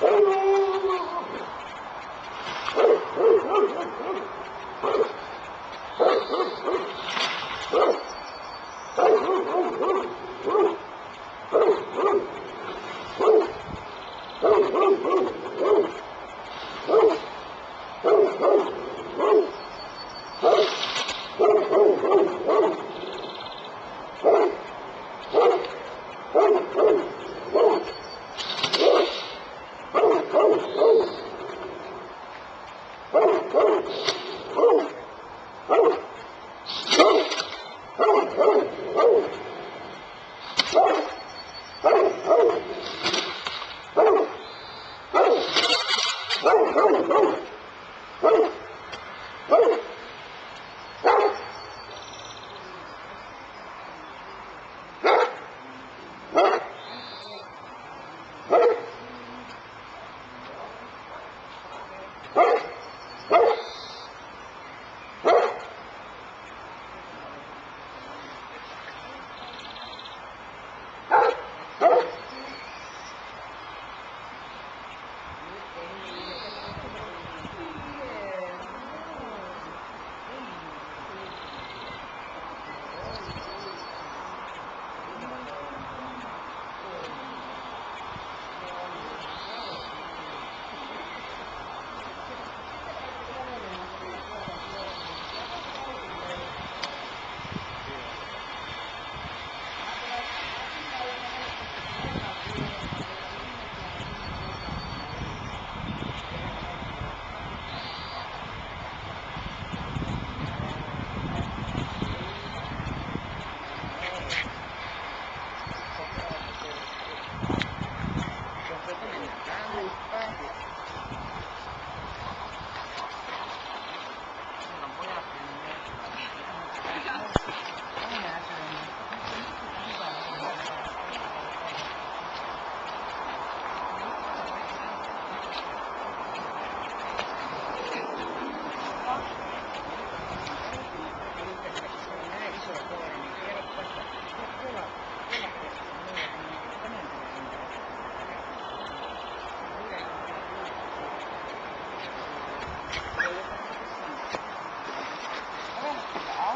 Oh, Oh, oh, oh.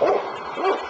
Oh!